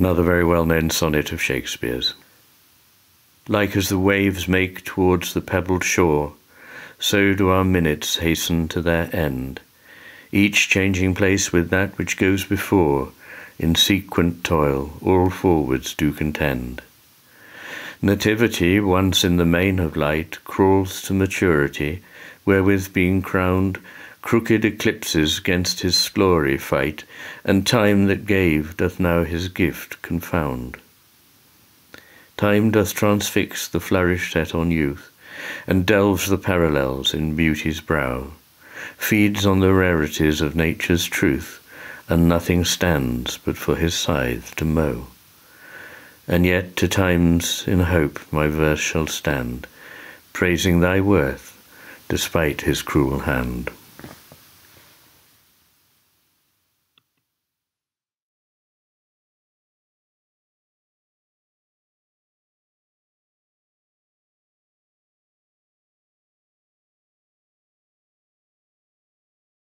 Another very well known sonnet of Shakespeare's. Like as the waves make towards the pebbled shore, so do our minutes hasten to their end, each changing place with that which goes before, in sequent toil all forwards do contend. Nativity, once in the main of light, crawls to maturity, wherewith being crowned, crooked eclipses against his glory fight, and time that gave doth now his gift confound. Time doth transfix the flourish set on youth, and delves the parallels in beauty's brow, feeds on the rarities of nature's truth, and nothing stands but for his scythe to mow. And yet to times in hope my verse shall stand, praising thy worth despite his cruel hand.